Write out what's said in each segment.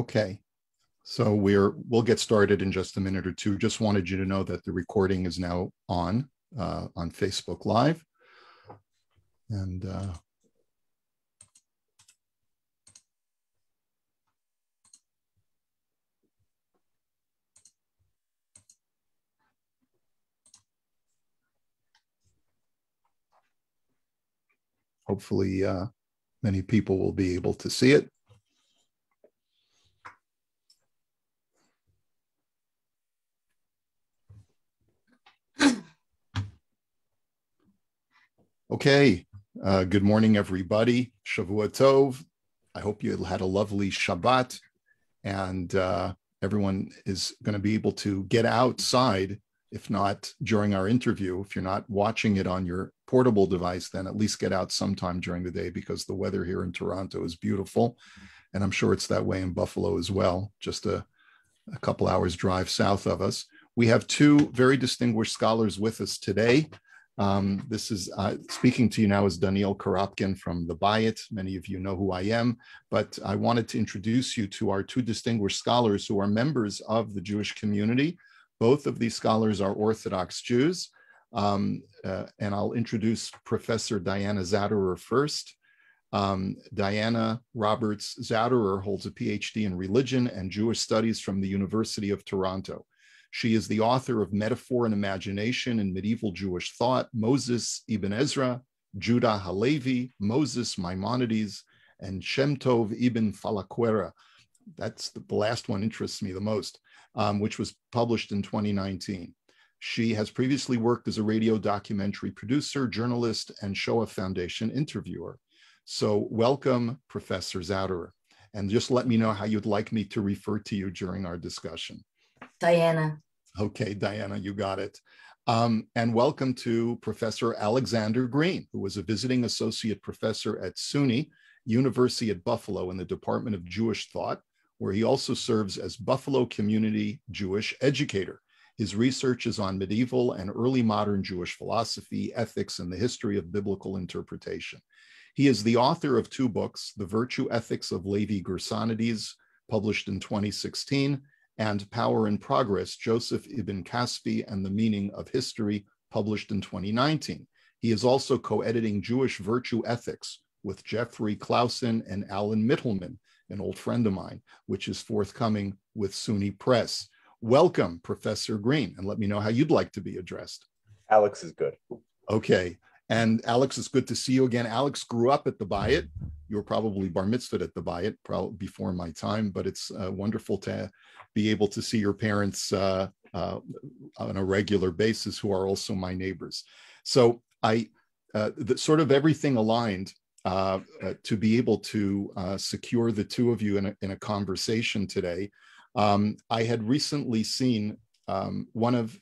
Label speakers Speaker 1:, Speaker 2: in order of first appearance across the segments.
Speaker 1: Okay. So we're we'll get started in just a minute or two. Just wanted you to know that the recording is now on uh, on Facebook Live, and uh, hopefully uh, many people will be able to see it. Okay, uh, good morning, everybody. Shavua Tov. I hope you had a lovely Shabbat, and uh, everyone is going to be able to get outside. If not during our interview, if you're not watching it on your portable device, then at least get out sometime during the day because the weather here in Toronto is beautiful, and I'm sure it's that way in Buffalo as well. Just a, a couple hours drive south of us. We have two very distinguished scholars with us today. Um, this is uh, speaking to you now is Daniel Korobkin from the Bayit. Many of you know who I am, but I wanted to introduce you to our two distinguished scholars who are members of the Jewish community. Both of these scholars are Orthodox Jews. Um, uh, and I'll introduce Professor Dianna Zauderer first. Um, Dianna Roberts Zauderer holds a PhD in religion and Jewish studies from the University of Toronto. She is the author of Metaphor and Imagination in Medieval Jewish Thought, Moses Ibn Ezra, Judah Halevi, Moses Maimonides, and Shem Tov Ibn Falaquera. That's the, last one interests me the most, um, which was published in 2019. She has previously worked as a radio documentary producer, journalist, and Shoah Foundation interviewer. So, welcome, Professor Zauderer. And just let me know how you'd like me to refer to you during our discussion.
Speaker 2: Dianna.
Speaker 1: Okay, Dianna, you got it. Um, and welcome to Professor Alexander Green, who was a visiting associate professor at SUNY University at Buffalo in the Department of Jewish Thought, where he also serves as Buffalo Community Jewish Educator. His research is on medieval and early modern Jewish philosophy, ethics, and the history of biblical interpretation. He is the author of two books, The Virtue Ethics of Levi Gersonides, published in 2016, and Power and Progress, Joseph Ibn Kaspi and the Meaning of History, published in 2019. He is also co-editing Jewish Virtue Ethics with Geoffrey Claussen and Alan Mittleman, an old friend of mine, which is forthcoming with SUNY Press. Welcome, Professor Green, and let me know how you'd like to be addressed.
Speaker 3: Alex is good.
Speaker 1: Okay. And Alex, it's good to see you again. Alex grew up at the Bayit. You were probably bar mitzvahed at the Bayit, probably before my time, but it's uh, wonderful to be able to see your parents uh, uh, on a regular basis who are also my neighbors. So I, uh, the, sort of everything aligned uh, uh, to be able to secure the two of you in a, in a conversation today. Um, I had recently seen um, one of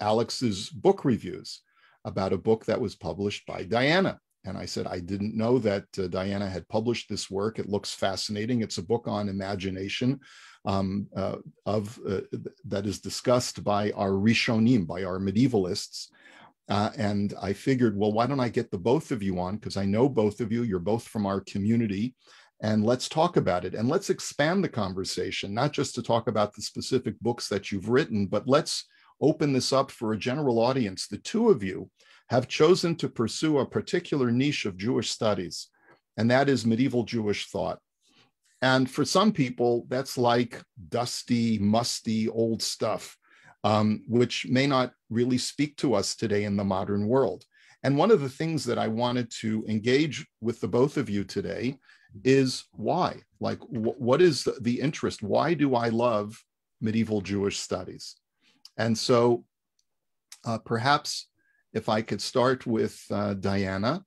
Speaker 1: Alex's book reviews about a book that was published by Dianna. And I said, I didn't know that uh, Dianna had published this work. It looks fascinating. It's a book on imagination um, uh, of uh, that is discussed by our Rishonim, by our medievalists. Uh, and I figured, well, why don't I get the both of you on? Because I know both of you, you're both from our community and let's talk about it and let's expand the conversation not just to talk about the specific books that you've written but let's open this up for a general audience the two of you have chosen to pursue a particular niche of jewish studies and that is medieval jewish thought and for some people that's like dusty musty old stuff um, which may not really speak to us today in the modern world and one of the things that I wanted to engage with the both of you today is why? Like, wh- what is the, interest? Why do I love medieval Jewish studies? And so, uh, perhaps if I could start with uh, Dianna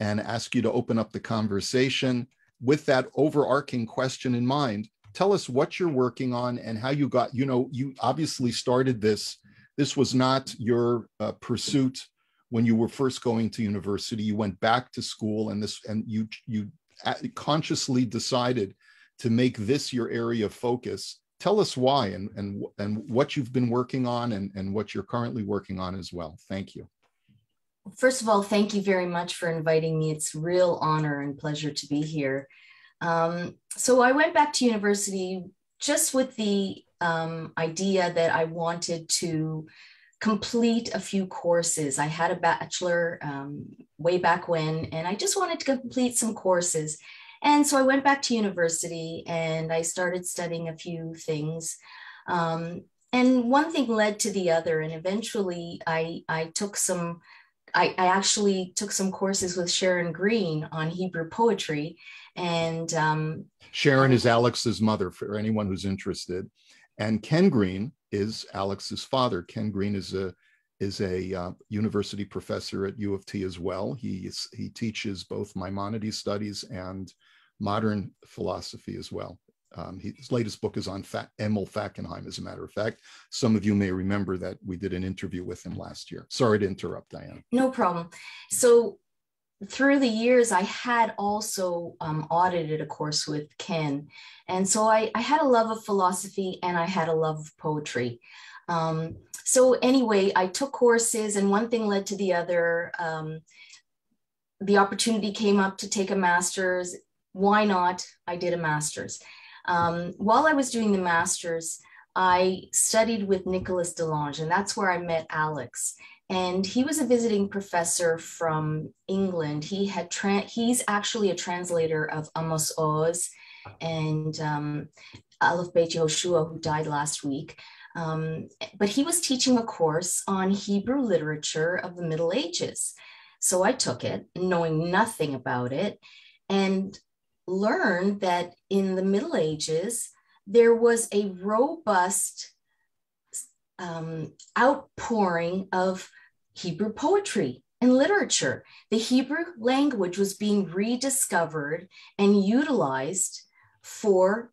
Speaker 1: and ask you to open up the conversation with that overarching question in mind. Tell us what you're working on and how you got, you know, you obviously started this. This was not your uh, pursuit when you were first going to university. You went back to school and this, and you, you consciously decided to make this your area of focus tell us why and and and what you've been working on and and what you're currently working on as well thank you
Speaker 2: first of all thank you very much for inviting me it's real honor and pleasure to be here um, so i went back to university just with the um, idea that I wanted to complete a few courses. I had a bachelor um, way back when, and I just wanted to complete some courses. And so I went back to university and I started studying a few things. Um, and one thing led to the other. And eventually I, I took some, I, I actually took some courses with Sharon Green on Hebrew poetry. And um,
Speaker 1: Sharon is Alex's mother for anyone who's interested. And Ken Green is Alex's father. Ken Green is a is a uh, university professor at U of T as well. He he teaches both Maimonides studies and modern philosophy as well. Um, his latest book is on Fa- Emil Fackenheim, as a matter of fact. Some of you may remember that we did an interview with him last year. Sorry to interrupt, Diane.
Speaker 2: No problem. So through the years, I had also um, audited a course with Ken. And so I, I, had a love of philosophy and I had a love of poetry. Um, so, anyway, I took courses, and one thing led to the other. Um, the opportunity came up to take a master's. Why not? I did a master's. Um, while I was doing the master's, I studied with Nicholas de Lange, and that's where I met Alex and he was a visiting professor from England. He had tra- he's actually a translator of Amos Oz and um, Aleph Beit Yehoshua, who died last week. Um, but he was teaching a course on Hebrew literature of the Middle Ages. So I took it, knowing nothing about it, and learned that in the Middle Ages, there was a robust um, outpouring of Hebrew poetry and literature. The Hebrew language was being rediscovered and utilized for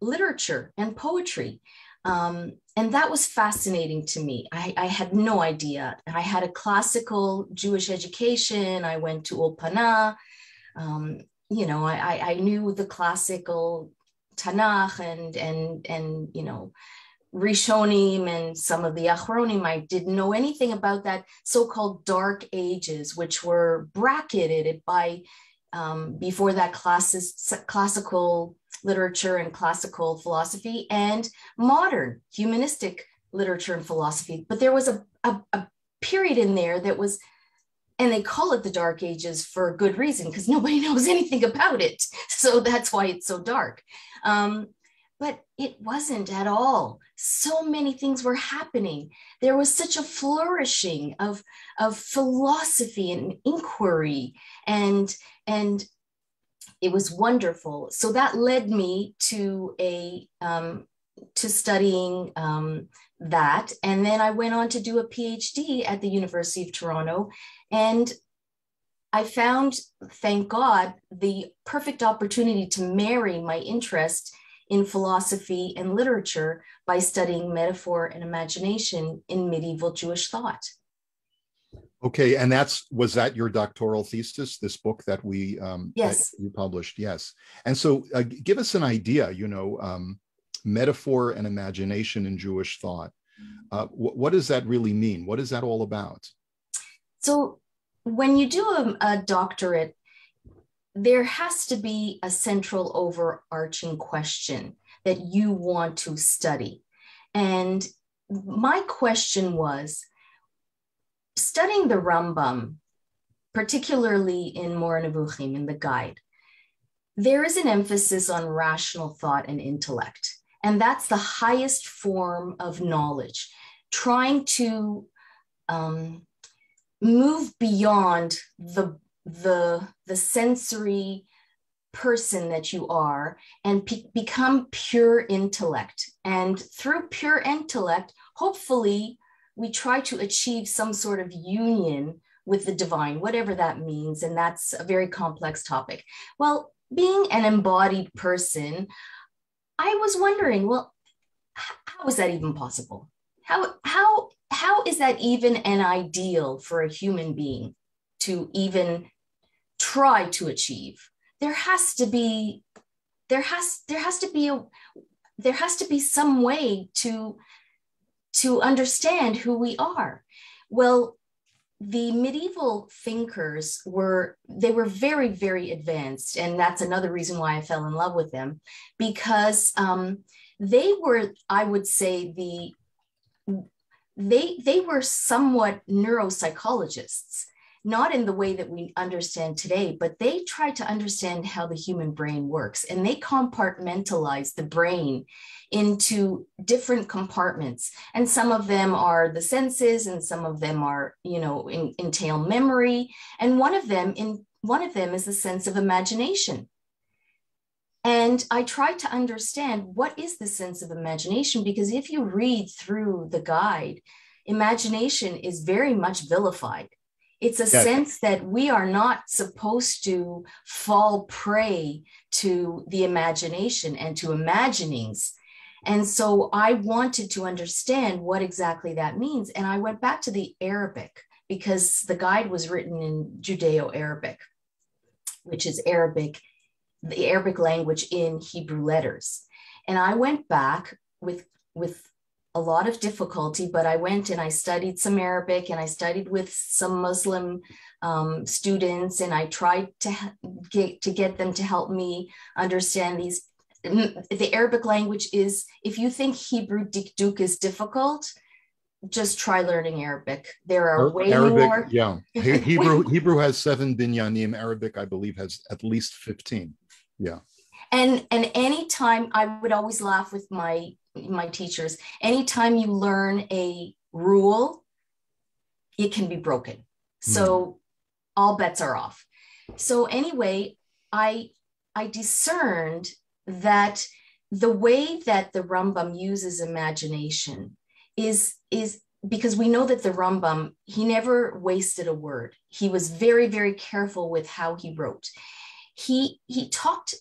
Speaker 2: literature and poetry. Um, and that was fascinating to me. I, I, had no idea. I had a classical Jewish education. I went to Ulpana. Um, you know, I, I, knew the classical Tanakh and and and you know Rishonim and some of the Achronim, I didn't know anything about that so-called dark ages, which were bracketed by um, before that classes, classical literature and classical philosophy and modern humanistic literature and philosophy. But there was a, a, a period in there that was, and they call it the dark ages for a good reason because nobody knows anything about it. So that's why it's so dark. Um, but it wasn't at all. So many things were happening. There was such a flourishing of, of philosophy and inquiry, and, and it was wonderful. So that led me to a um, to studying um, that, and then I went on to do a PhD at the University of Toronto, and I found, thank God, the perfect opportunity to marry my interest in philosophy and literature by studying metaphor and imagination in medieval Jewish thought.
Speaker 1: Okay, and that's was that your doctoral thesis? This book that we um,
Speaker 2: yes
Speaker 1: that you published, yes. And so, uh, give us an idea. You know, um, metaphor and imagination in Jewish thought. Uh, wh- what does that really mean? What is that all about?
Speaker 2: So, when you do a, a doctorate there has to be a central overarching question that you want to study. And my question was studying the Rambam, particularly in Moreh Nevuchim, in the guide, there is an emphasis on rational thought and intellect. And that's the highest form of knowledge, trying to um, move beyond the the the sensory person that you are and pe- become pure intellect. And through pure intellect hopefully we try to achieve some sort of union with the divine whatever that means. And that's a very complex topic. Well being an embodied person i was wondering well how is that even possible? How how how is that even an ideal for a human being to even try to achieve? There has to be there has there has to be a there has to be some way to to understand who we are. Well the medieval thinkers were they were very very advanced and that's another reason why i fell in love with them because um, they were, I would say, the they they were somewhat neuropsychologists not in the way that we understand today, but they tried to understand how the human brain works and they compartmentalize the brain into different compartments. And some of them are the senses and some of them are, you know, in, entail memory. And one of them in one of them is the sense of imagination. And I tried to understand what is the sense of imagination because if you read through the guide, imagination is very much vilified it's a sense that we are not supposed to fall prey to the imagination and to imaginings. And so I wanted to understand what exactly that means. And I went back to the Arabic because the guide was written in Judeo Arabic, which is Arabic, the Arabic language in Hebrew letters. And I went back with, with a lot of difficulty, but I went and I studied some Arabic and I studied with some Muslim um, students and I tried to get to get them to help me understand these. The Arabic language is, if you think Hebrew Dikduk is difficult, just try learning Arabic. There are way
Speaker 1: Arabic,
Speaker 2: more.
Speaker 1: Yeah, Hebrew Hebrew has seven binyanim. Arabic, I believe, has at least fifteen. Yeah.
Speaker 2: And and anytime I would always laugh with my my teachers anytime you learn a rule it can be broken so mm. all bets are off so anyway i i discerned that the way that the Rambam uses imagination is is because we know that the Rambam he never wasted a word. He was very very careful with how he wrote. He he talked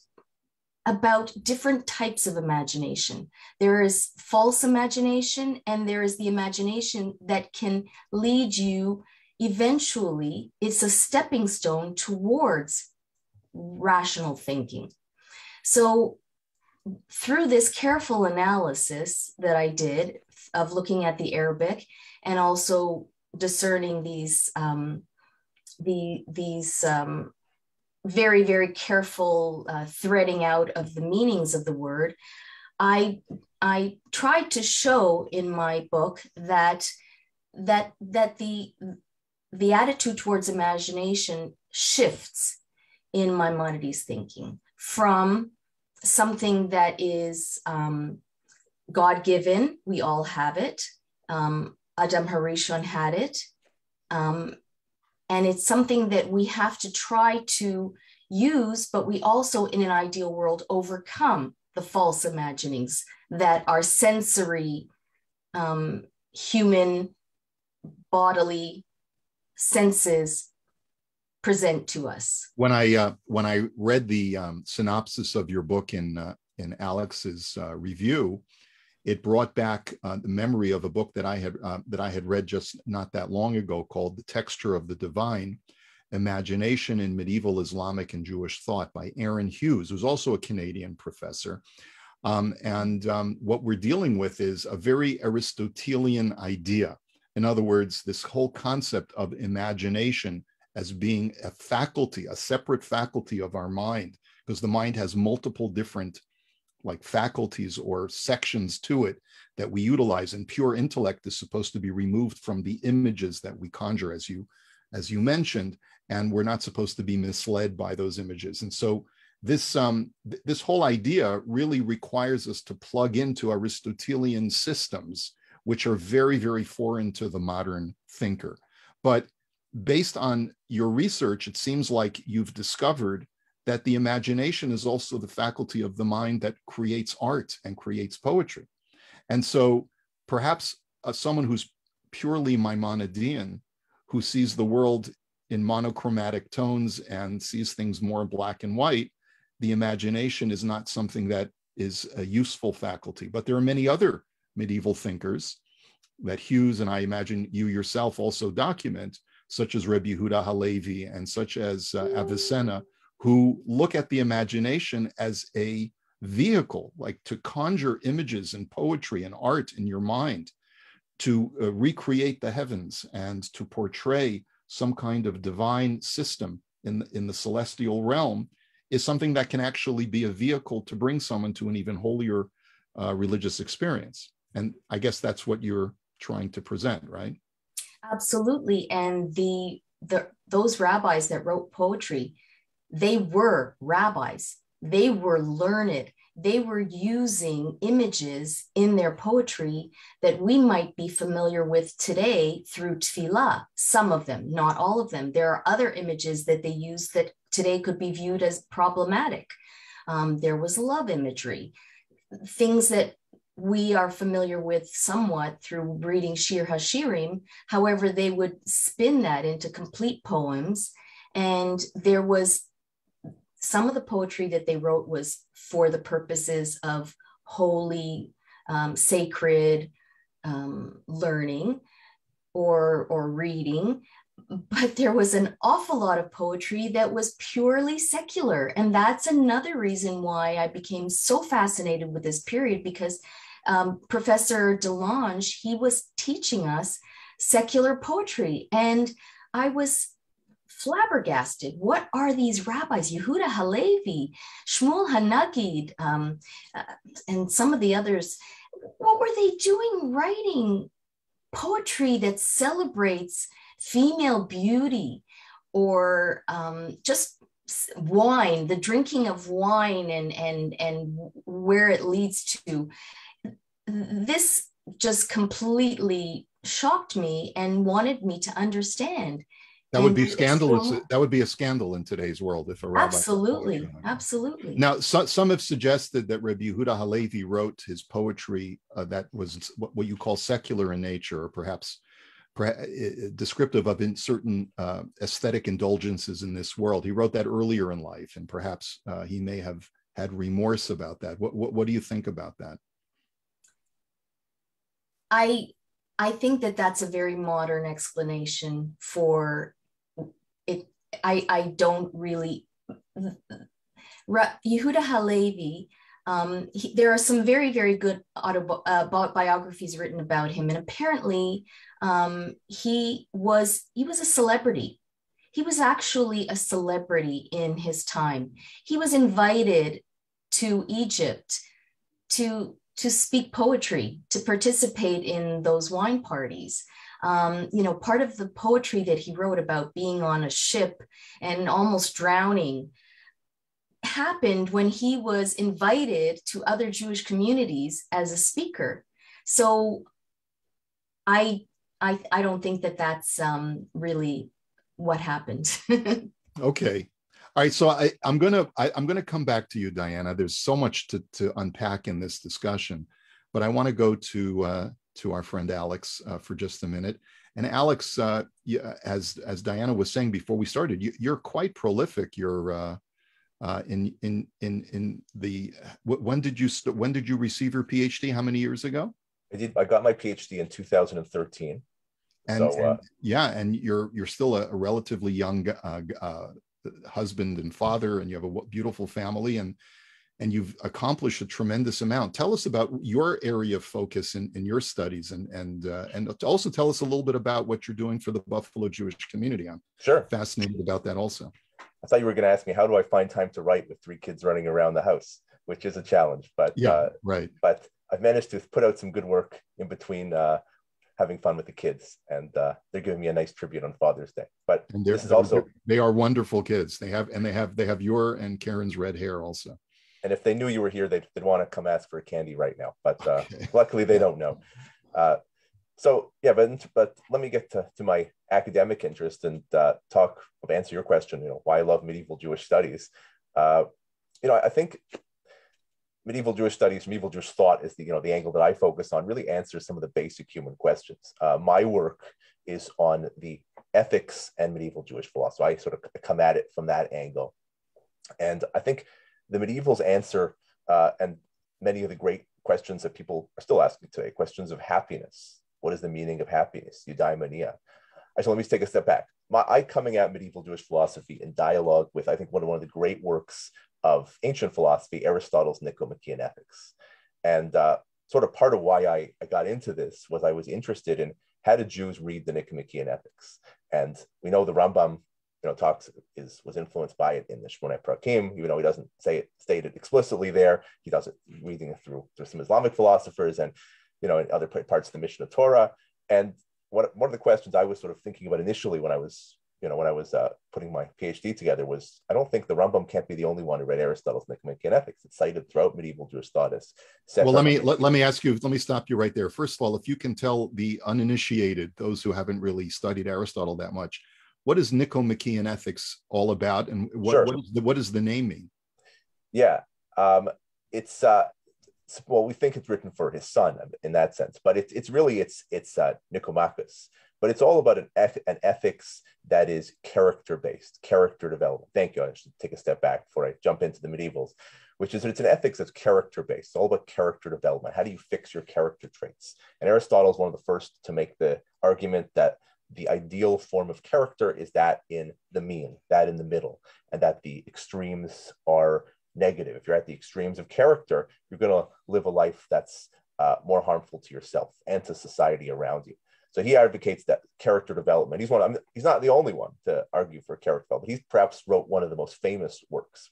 Speaker 2: about different types of imagination. There is false imagination, and there is the imagination that can lead you eventually, it's a stepping stone towards rational thinking. So, through this careful analysis that I did of looking at the Arabic and also discerning these um, the these um, very, very careful uh, threading out of the meanings of the word, I I tried to show in my book that that that the the attitude towards imagination shifts in Maimonides' thinking from something that is um, God given, we all have it. Um, Adam Harishon had it. Um, and it's something that we have to try to use, but we also, in an ideal world, overcome the false imaginings that our sensory, um, human, bodily senses present to us.
Speaker 1: When I uh, when I read the um, synopsis of your book in uh, in Alex's uh, review, it brought back uh, the memory of a book that I had uh, that I had read just not that long ago called "The Texture of the Divine: Imagination in Medieval Islamic and Jewish Thought" by Aaron Hughes, who's also a Canadian professor. Um, and um, what we're dealing with is a very Aristotelian idea. In other words, this whole concept of imagination as being a faculty, a separate faculty of our mind, because the mind has multiple different like faculties or sections to it that we utilize and pure intellect is supposed to be removed from the images that we conjure as you as you mentioned and we're not supposed to be misled by those images. And so this um, th- this whole idea really requires us to plug into aristotelian systems which are very very foreign to the modern thinker. But based on your research it seems like you've discovered that the imagination is also the faculty of the mind that creates art and creates poetry. And so perhaps uh, someone who's purely Maimonidean, who sees the world in monochromatic tones and sees things more black and white, the imagination is not something that is a useful faculty. But there are many other medieval thinkers that Hughes and I imagine you yourself also document, such as Rebbe Yehuda Halevi and such as uh, Avicenna, who look at the imagination as a vehicle, like to conjure images and poetry and art in your mind, to uh, recreate the heavens and to portray some kind of divine system in the, in the celestial realm is something that can actually be a vehicle to bring someone to an even holier uh, religious experience. And I guess that's what you're trying to present, right?
Speaker 2: Absolutely. And the the those rabbis that wrote poetry, they were rabbis. They were learned. They were using images in their poetry that we might be familiar with today through tefillah. Some of them, not all of them. There are other images that they use that today could be viewed as problematic. Um, there was love imagery, things that we are familiar with somewhat through reading Shir Hashirim. However, they would spin that into complete poems. And there was some of the poetry that they wrote was for the purposes of holy, um, sacred um, learning or, or reading. But there was an awful lot of poetry that was purely secular. And that's another reason why I became so fascinated with this period because um, Professor de Lange, he was teaching us secular poetry. And I was flabbergasted. What are these rabbis, Yehuda Halevi, Shmuel Hanagid, um, uh, and some of the others? What were they doing writing poetry that celebrates female beauty or um, just wine, the drinking of wine and, and, and where it leads to? this just completely shocked me and wanted me to understand.
Speaker 1: That would be scandalous. That would be a scandal in today's world if a rabbi.
Speaker 2: Absolutely, absolutely.
Speaker 1: Now, so, some have suggested that Rabbi Yehuda Halevi wrote his poetry uh, that was what you call secular in nature, or perhaps, perhaps descriptive of in certain uh, aesthetic indulgences in this world. He wrote that earlier in life, and perhaps uh, he may have had remorse about that. What, what, what do you think about that?
Speaker 2: I I think that that's a very modern explanation for. I I don't really. Yehuda Halevi, um, he, there are some very very good autobiographies uh, written about him, and apparently um, he was he was a celebrity. He was actually a celebrity in his time. He was invited to Egypt to to speak poetry, to participate in those wine parties. Um, you know, part of the poetry that he wrote about being on a ship and almost drowning happened when he was invited to other Jewish communities as a speaker. So I I, I don't think that that's um, really what happened.
Speaker 1: okay. All right, so I, I'm gonna I, am gonna come back to you, Dianna. There's so much to, to unpack in this discussion, but I want to go to uh, to our friend Alex uh, for just a minute. And Alex, uh, as as Dianna was saying before we started, you, are quite prolific. You're uh, uh, in in in in the when did you when did you receive your PhD? How many years ago?
Speaker 3: I did. I got my PhD in 2013.
Speaker 1: And, so, uh, and yeah, and you're you're still a, a relatively young uh, uh, husband and father and you have a beautiful family and and you've accomplished a tremendous amount tell us about your area of focus in, in your studies and and uh, and also tell us a little bit about what you're doing for the buffalo jewish community i'm
Speaker 3: sure
Speaker 1: fascinated about that also
Speaker 3: i thought you were going to ask me how do i find time to write with three kids running around the house which is a challenge but
Speaker 1: yeah uh, right
Speaker 3: but i've managed to put out some good work in between uh, having fun with the kids, and uh, they're giving me a nice tribute on Father's Day. But this is also
Speaker 1: they are wonderful kids. They have and they have they have your and Karen's red hair also.
Speaker 3: And if they knew you were here, they'd, they'd want to come ask for a candy right now. But uh, okay. luckily, they don't know. Uh, so yeah, but but let me get to, to my academic interest and uh, talk of answer your question. You know why I love medieval Jewish studies. Uh, you know, I think medieval Jewish studies, medieval Jewish thought is the you know the angle that I focus on. Really answers some of the basic human questions. Uh, my work is on the ethics and medieval Jewish philosophy. I sort of come at it from that angle, and I think the medievals answer uh, and many of the great questions that people are still asking today. Questions of happiness. What is the meaning of happiness? Eudaimonia. So let me take a step back. My, I coming at medieval Jewish philosophy in dialogue with, I think, one of, one of the great works of ancient philosophy, Aristotle's Nicomachean Ethics. And uh, sort of part of why I, I got into this was I was interested in how do Jews read the Nicomachean Ethics? And we know the Rambam you know talks is was influenced by it in the Shmoneh Prakim, even though he doesn't say it stated explicitly there. He does it reading it through through some Islamic philosophers and you know in other parts of the Mishnah Torah. And one one of the questions I was sort of thinking about initially when I was you know when I was uh, putting my PhD together was I don't think the Rambam can't be the only one who read Aristotle's Nicomachean Ethics. It's cited throughout medieval Jewish thought as.
Speaker 1: Well, let me let, let me ask you. Let me stop you right there. First of all, if you can tell the uninitiated, those who haven't really studied Aristotle that much, what is Nicomachean Ethics all about, and what sure. what, is the, what does the name mean?
Speaker 3: Yeah, um, it's uh, well, we think it's written for his son in that sense, but it's it's really it's it's uh, Nicomachus, but it's all about an, an ethics that is character based, character development. Thank you. I should take a step back before I jump into the medievals, which is it's an ethics that's character based. It's all about character development. How do you fix your character traits? And Aristotle is one of the first to make the argument that the ideal form of character is that in the mean, that in the middle, and that the extremes are negative. If you're at the extremes of character, you're going to live a life that's uh, more harmful to yourself and to society around you. So he advocates that character development. He's one. I mean, he's not the only one to argue for character development. He perhaps wrote one of the most famous works.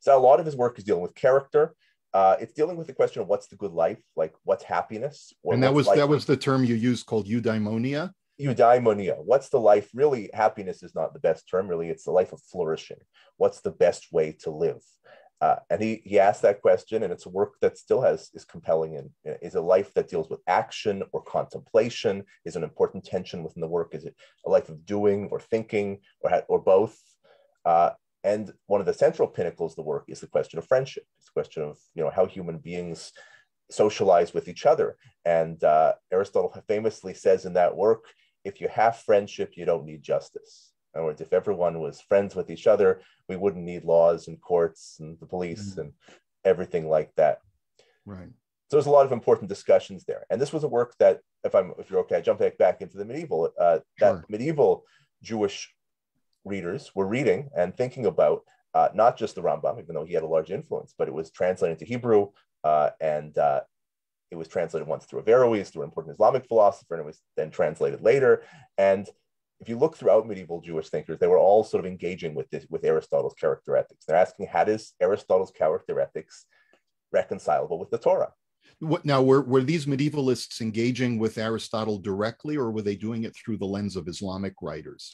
Speaker 3: So a lot of his work is dealing with character. Uh, it's dealing with the question of what's the good life, like what's happiness.
Speaker 1: and that was that was the term you used called eudaimonia.
Speaker 3: Eudaimonia. What's the life? Really, happiness is not the best term. Really, it's the life of flourishing. What's the best way to live? Uh, and he he asked that question, and it's a work that still has is compelling and is a life that deals with action or contemplation. Is an important tension within the work. Is it a life of doing or thinking or or both? Uh, and one of the central pinnacles of the work is the question of friendship. It's the question of you know how human beings socialize with each other. And uh, Aristotle famously says in that work, if you have friendship, you don't need justice. In other words, if everyone was friends with each other, we wouldn't need laws and courts and the police mm-hmm. and everything like that.
Speaker 1: Right.
Speaker 3: So there's a lot of important discussions there. And this was a work that, if I'm, if you're okay, I jump back, back into the medieval, uh, sure. that medieval Jewish readers were reading and thinking about uh, not just the Rambam, even though he had a large influence, but it was translated into Hebrew uh, and uh, it was translated once through Averroes, through an important Islamic philosopher, and it was then translated later. And if you look throughout medieval Jewish thinkers, they were all sort of engaging with this with Aristotle's character ethics. They're asking how does Aristotle's character ethics reconcilable with the Torah?
Speaker 1: What, now, were, were these medievalists engaging with Aristotle directly, or were they doing it through the lens of Islamic writers?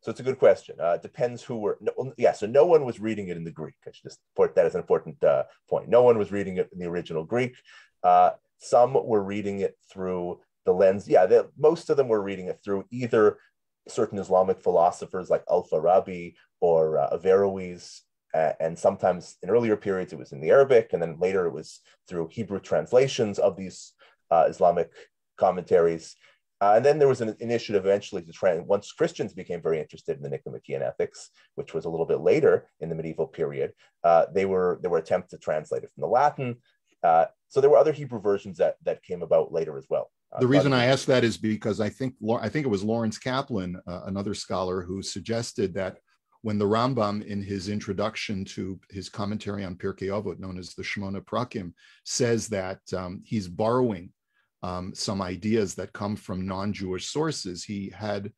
Speaker 3: So it's a good question. Uh, depends who were. No, yeah, so no one was reading it in the Greek. I should just put that as an important uh, point. No one was reading it in the original Greek. Uh, some were reading it through the lens. Yeah, most of them were reading it through either certain Islamic philosophers like Al-Farabi or uh, Averroes, uh, and sometimes in earlier periods it was in the Arabic, and then later it was through Hebrew translations of these uh, Islamic commentaries. Uh, and then there was an initiative eventually to try, once Christians became very interested in the Nicomachean ethics, which was a little bit later in the medieval period, uh, they were there were attempts to translate it from the Latin. Uh, so there were other Hebrew versions that that came about later as well.
Speaker 1: Uh, the reason I ask that is because I think I think it was Lawrence Kaplan, uh, another scholar, who suggested that when the Rambam, in his introduction to his commentary on Pirkei Avot, known as the Shmona Prakim, says that um, he's borrowing um, some ideas that come from non-Jewish sources, he had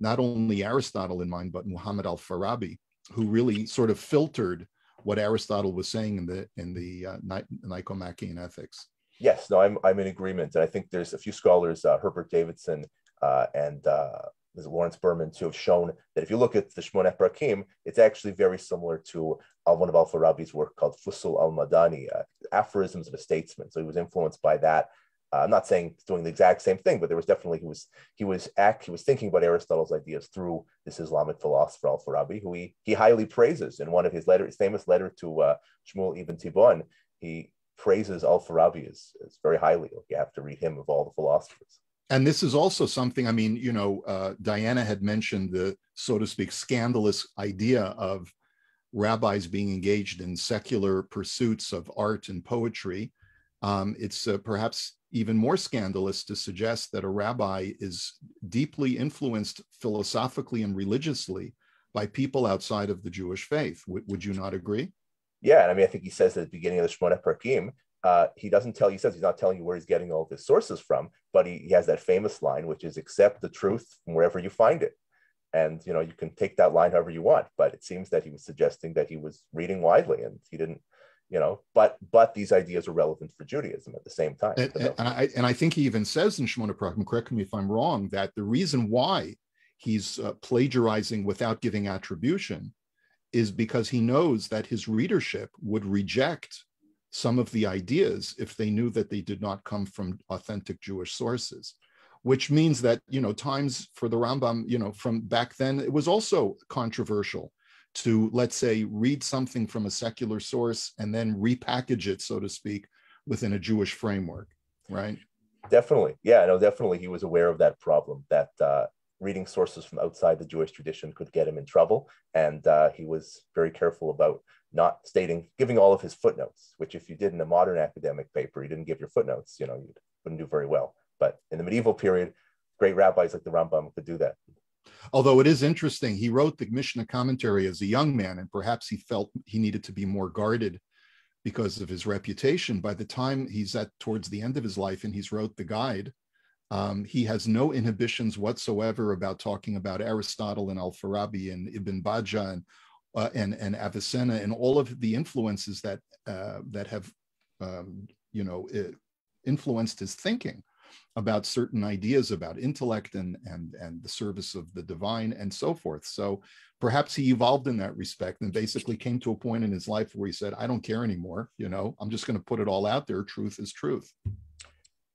Speaker 1: not only Aristotle in mind, but Muhammad al-Farabi, who really sort of filtered what Aristotle was saying in the in the uh, Nicomachean Ethics.
Speaker 3: Yes, no, I'm, I'm in agreement. And I think there's a few scholars, uh, Herbert Davidson uh, and uh, Lawrence Berman, to have shown that if you look at the Shmoneh Prakim, it's actually very similar to uh, one of Al-Farabi's work called Fusul al-Madani, uh, Aphorisms of a Statesman. So he was influenced by that. Uh, I'm not saying doing the exact same thing, but there was definitely he was he was act he was thinking about Aristotle's ideas through this Islamic philosopher Al-Farabi, who he he highly praises in one of his letters, his famous letter to uh, Shmuel ibn Tibbon. He praises Al-Farabi is, is very highly. You have to read him of all the philosophers.
Speaker 1: And this is also something, I mean, you know, uh, Dianna had mentioned the, so to speak, scandalous idea of rabbis being engaged in secular pursuits of art and poetry. Um, it's uh, perhaps even more scandalous to suggest that a rabbi is deeply influenced philosophically and religiously by people outside of the Jewish faith. W- would you not agree?
Speaker 3: Yeah, and I mean, I think he says at the beginning of the Shmoneh Prakim, uh, he doesn't tell. He says he's not telling you where he's getting all of his sources from, but he, he has that famous line, which is "accept the truth from wherever you find it." and you know you can take that line however you want but it seems that he was suggesting that he was reading widely and he didn't you know but but these ideas are relevant for judaism at the same time.
Speaker 1: And, and I, and I think he even says in Shemona Prakim, correct me if i'm wrong that the reason why he's uh, plagiarizing without giving attribution is because he knows that his readership would reject some of the ideas if they knew that they did not come from authentic jewish sources which means that you know times for the Rambam, you know, from back then, it was also controversial to let's say read something from a secular source and then repackage it, so to speak, within a Jewish framework, right?
Speaker 3: Definitely, yeah, no, definitely, he was aware of that problem that uh, reading sources from outside the Jewish tradition could get him in trouble, and uh, he was very careful about not stating, giving all of his footnotes. Which, if you did in a modern academic paper, you didn't give your footnotes, you know, you wouldn't do very well. But in the medieval period, great rabbis like the Rambam could do that.
Speaker 1: Although it is interesting, he wrote the Mishnah commentary as a young man, and perhaps he felt he needed to be more guarded because of his reputation. By the time he's at towards the end of his life and he's wrote the guide, um, he has no inhibitions whatsoever about talking about Aristotle and Al-Farabi and Ibn Bajjah and uh, and and Avicenna and all of the influences that uh, that have um, you know influenced his thinking about certain ideas about intellect and and and the service of the divine and so forth. So perhaps he evolved in that respect and basically came to a point in his life where he said i don't care anymore you know i'm just going to put it all out there. Truth is truth.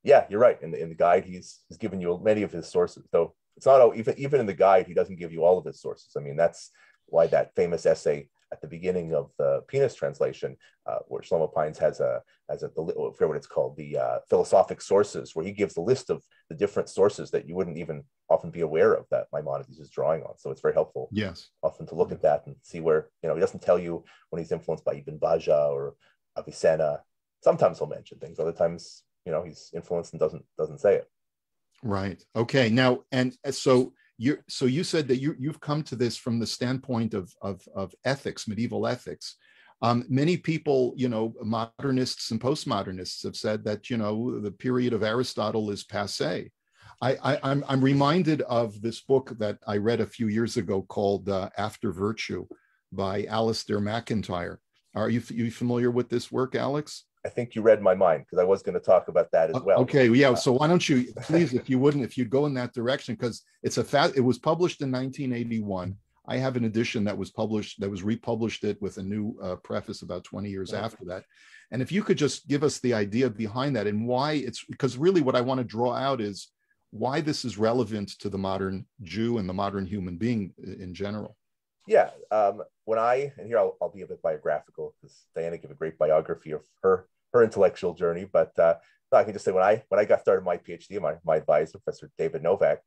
Speaker 3: Yeah you're right. In the, in the guide he's he's given you many of his sources though it's not even even in the guide he doesn't give you all of his sources. I mean that's why that famous essay at the beginning of the Pines translation, uh, where Shlomo Pines has a has a the, I forget what it's called, the uh, philosophic sources, where he gives the list of the different sources that you wouldn't even often be aware of that Maimonides is drawing on. So it's very helpful,
Speaker 1: yes,
Speaker 3: often to look at that and see where you know he doesn't tell you when he's influenced by Ibn Bajjah or Avicenna. Sometimes he'll mention things, other times you know he's influenced and doesn't doesn't say it.
Speaker 1: Right. Okay. Now, and so you so you said that you you've come to this from the standpoint of of, of ethics, medieval ethics. Um, many people, you know, modernists and postmodernists have said that you know the period of Aristotle is passe. I, I am I'm, I'm reminded of this book that I read a few years ago called uh, After Virtue by Alasdair MacIntyre. Are you you familiar with this work, Alex?
Speaker 3: I think you read my mind because I was going to talk about that as well.
Speaker 1: Okay, yeah. So why don't you please, if you wouldn't, if you'd go in that direction, because it's a fat. It was published in 1981. I have an edition that was published that was republished it with a new uh, preface about 20 years okay. after that. And if you could just give us the idea behind that and why it's because really what I want to draw out is why this is relevant to the modern Jew and the modern human being in general.
Speaker 3: Yeah, um, when I and here I'll, I'll be a bit biographical because Dianna gave a great biography of her her intellectual journey. But uh, I can just say when I when I got started my PhD, my, my advisor, Professor David Novak,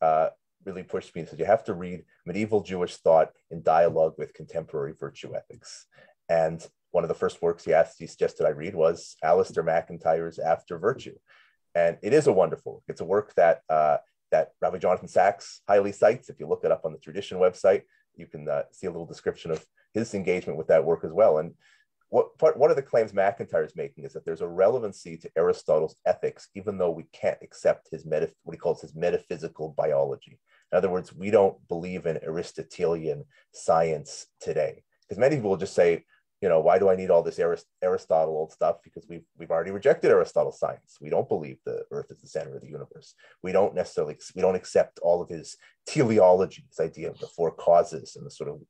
Speaker 3: uh, really pushed me and said you have to read medieval Jewish thought in dialogue with contemporary virtue ethics. And one of the first works he asked, he suggested I read was Alasdair MacIntyre's After Virtue, and it is a wonderful. It's a work that uh, that Rabbi Jonathan Sacks highly cites. If you look it up on the Tradition website, you can uh, see a little description of his engagement with that work as well. And what part, one of the claims MacIntyre is making is that there's a relevancy to Aristotle's ethics, even though we can't accept his meta, what he calls his metaphysical biology. In other words, we don't believe in Aristotelian science today, because many people will just say, you know, why do I need all this Arist- Aristotle old stuff? Because we've we've already rejected Aristotle's science. We don't believe the Earth is the center of the universe. We don't necessarily we don't accept all of his teleology, his idea of the four causes and the sort of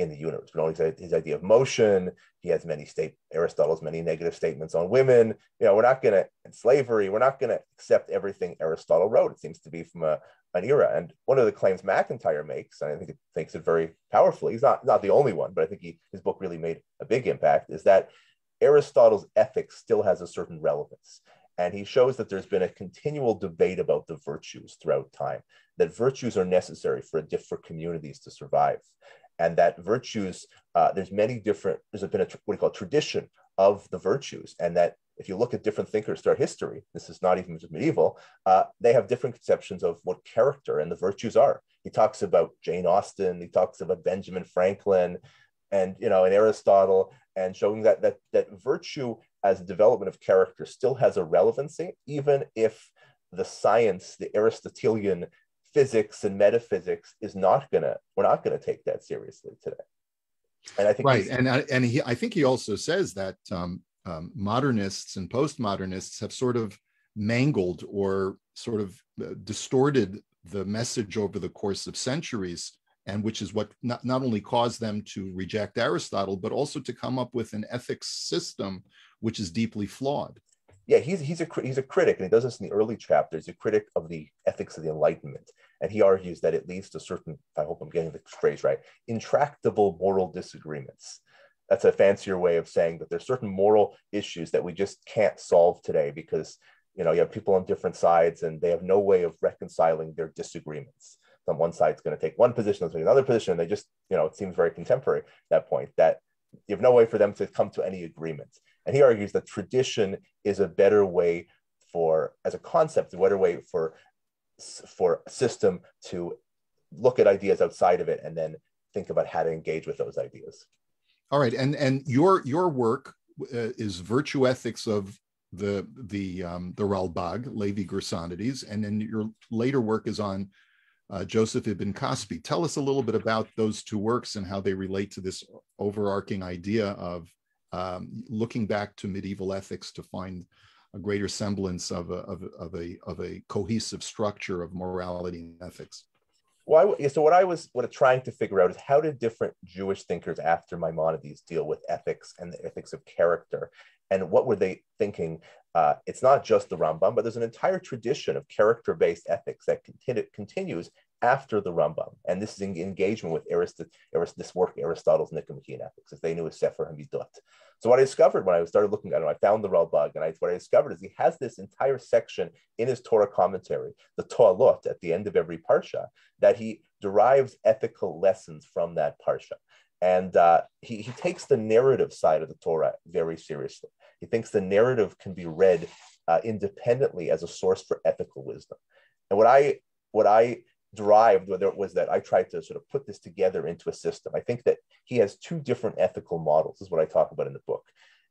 Speaker 3: in the universe. We don't his idea of motion. He has many state Aristotle's many negative statements on women. You know, we're not going to slavery. We're not going to accept everything Aristotle wrote. It seems to be from a an era. And one of the claims MacIntyre makes, and I think it makes it very powerfully, he's not, not the only one, but I think he, his book really made a big impact, is that Aristotle's ethics still has a certain relevance. And he shows that there's been a continual debate about the virtues throughout time, that virtues are necessary for different communities to survive. And that virtues, uh, there's many different, there's been a what we call tradition of the virtues, and that if you look at different thinkers throughout history, this is not even just medieval, uh, they have different conceptions of what character and the virtues are. He talks about Jane Austen, he talks about Benjamin Franklin, and you know, and Aristotle, and showing that that that virtue as development of character still has a relevancy, even if the science, the Aristotelian physics and metaphysics is not gonna we're not gonna take that seriously today.
Speaker 1: And I think right, and and he I think he also says that um, um, modernists and postmodernists have sort of mangled or sort of uh, distorted the message over the course of centuries and which is what not, not only caused them to reject aristotle but also to come up with an ethics system which is deeply flawed
Speaker 3: yeah he's, he's a he's a critic and he does this in the early chapters. A critic of the ethics of the enlightenment and he argues that it leads to certain i hope i'm getting the phrase right intractable moral disagreements. That's a fancier way of saying that there's certain moral issues that we just can't solve today because you know you have people on different sides and they have no way of reconciling their disagreements. On one side's going to take one position let's take another position and they just you know it seems very contemporary that point that you have no way for them to come to any agreement. And he argues that tradition is a better way for as a concept a better way for for a system to look at ideas outside of it and then think about how to engage with those ideas.
Speaker 1: All right, and and your your work uh, is virtue ethics of the the um, the Ralbag, Levi Gersonides, and then your later work is on uh, Joseph Ibn Kaspi. Tell us a little bit about those two works and how they relate to this overarching idea of um, looking back to medieval ethics to find a greater semblance of a, of, of, a, of a cohesive structure of morality and ethics.
Speaker 3: Well, I, so what I was what I'm trying to figure out is how did different Jewish thinkers after Maimonides deal with ethics and the ethics of character, and what were they thinking? Uh, it's not just the Rambam, but there's an entire tradition of character-based ethics that continue, continues after the Rambam. And this is in engagement with Arist- Arist- this work, Aristotle's Nicomachean Ethics, as they knew as Sefer Hamidot. So what I discovered when I started looking at him, I found the Ralbag, and I, what I discovered is he has this entire section in his Torah commentary, the To'aliyot, at the end of every parsha, that he derives ethical lessons from that parsha. And uh, he, he takes the narrative side of the Torah very seriously. He thinks the narrative can be read uh, independently as a source for ethical wisdom. And what I what I derived whether it was that I tried to sort of put this together into a system. I think that he has two different ethical models. This is what I talk about in the book.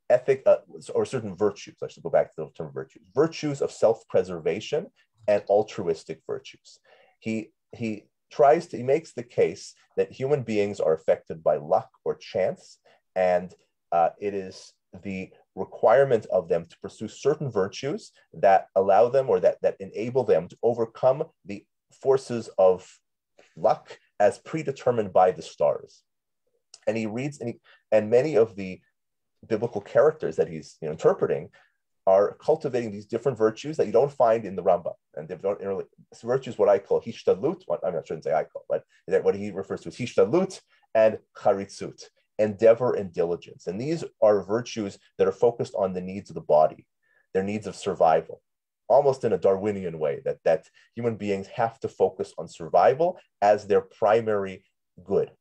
Speaker 3: Ethic uh, or certain virtues. I should go back to the term virtues. Virtues of self-preservation and altruistic virtues. He he tries to he makes the case that human beings are affected by luck or chance, and uh, it is the requirement of them to pursue certain virtues that allow them or that that enable them to overcome the forces of luck as predetermined by the stars. And he reads, and, he, and many of the biblical characters that he's you know, interpreting are cultivating these different virtues that you don't find in the Rambam. And they don't really, virtues what I call hishtadlut, I'm not sure to say I call, but what he refers to as hishtadlut and charitzut, endeavor and diligence. And these are virtues that are focused on the needs of the body, their needs of survival almost in a Darwinian way that, that human beings have to focus on survival as their primary good.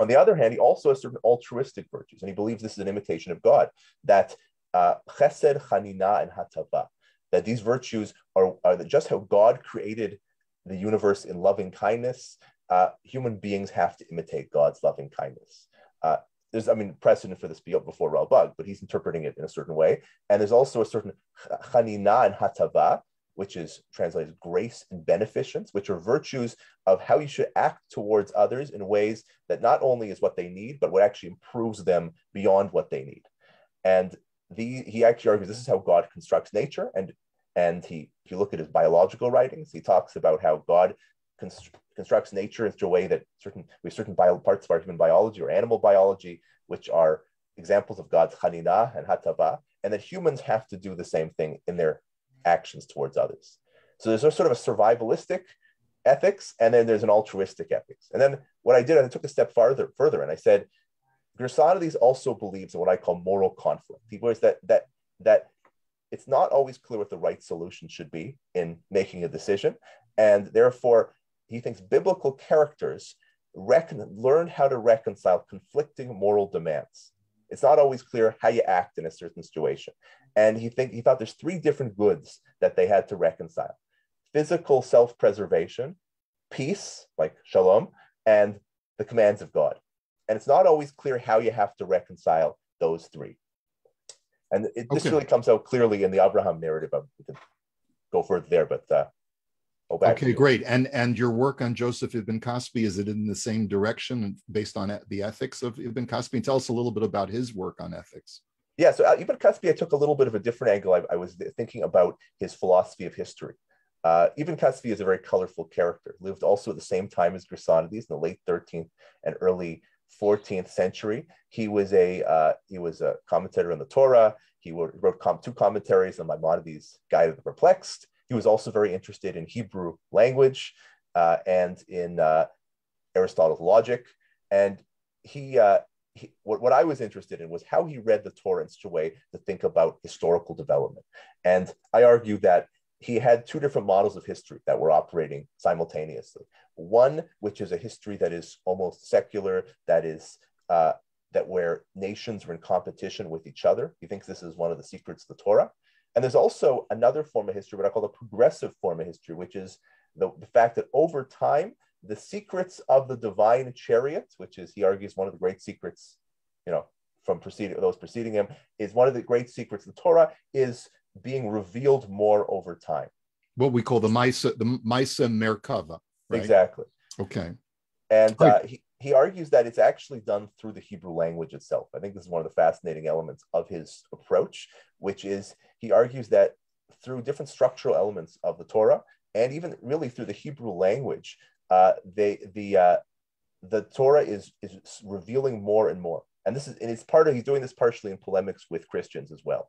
Speaker 3: On the other hand, he also has certain altruistic virtues, and he believes this is an imitation of God, that uh, chesed, chanina, and hatava, that these virtues are, are just how God created the universe in loving kindness. Uh, human beings have to imitate God's loving kindness. Uh, there's, I mean, precedent for this before Ralbag, but he's interpreting it in a certain way. And there's also a certain chanina and hatava, which is translated grace and beneficence, which are virtues of how you should act towards others in ways that not only is what they need, but what actually improves them beyond what they need. And the, he actually argues this is how God constructs nature. And, and he, if you look at his biological writings, he talks about how God constructs nature in such a way that certain we have certain bio, parts of our human biology or animal biology, which are examples of God's chanina and hatava, and that humans have to do the same thing in their actions towards others. So there's a sort of a survivalistic ethics, and then there's an altruistic ethics. And then what I did, I took a step farther, further, and I said, Gersonides also believes in what I call moral conflict. He believes that that that it's not always clear what the right solution should be in making a decision, and therefore he thinks biblical characters reckon, learn how to reconcile conflicting moral demands. It's not always clear how you act in a certain situation. And he think he thought there's three different goods that they had to reconcile: physical self-preservation, peace, like shalom, and the commands of God. And it's not always clear how you have to reconcile those three. And it, this okay. really comes out clearly in the Abraham narrative. I, We could go further there, but uh,
Speaker 1: okay, great. And and your work on Joseph Ibn Kaspi is it in the same direction based on the ethics of Ibn Kaspi? And tell us a little bit about his work on ethics.
Speaker 3: Yeah, so uh, Ibn Kaspi, I took a little bit of a different angle. I, I was thinking about his philosophy of history. Uh, Ibn Kaspi is a very colorful character. Lived also at the same time as Gersonides in the late 13th and early 14th century. He was a uh, he was a commentator on the Torah. He wrote, wrote com- two commentaries on Maimonides' Guide of the Perplexed. He was also very interested in Hebrew language uh, and in uh, Aristotle's logic. And he, uh, he what, what I was interested in was how he read the Torah in such a way to think about historical development. And I argue that he had two different models of history that were operating simultaneously. One, which is a history that is almost secular, that is uh, that where nations were in competition with each other. He thinks this is one of the secrets of the Torah. And there's also another form of history, what I call the progressive form of history, which is the, the fact that over time, the secrets of the divine chariot, which is, he argues, one of the great secrets, you know, from preceding those preceding him, is one of the great secrets of the Torah, is being revealed more over time.
Speaker 1: What we call the Maisa, the Maisa Merkava.
Speaker 3: Right? Exactly.
Speaker 1: Okay.
Speaker 3: And uh, he, he argues that it's actually done through the Hebrew language itself. I think this is one of the fascinating elements of his approach, which is he argues that through different structural elements of the Torah and even really through the Hebrew language, uh, they the uh, the Torah is is revealing more and more. And this is and it's part of he's doing this partially in polemics with Christians as well.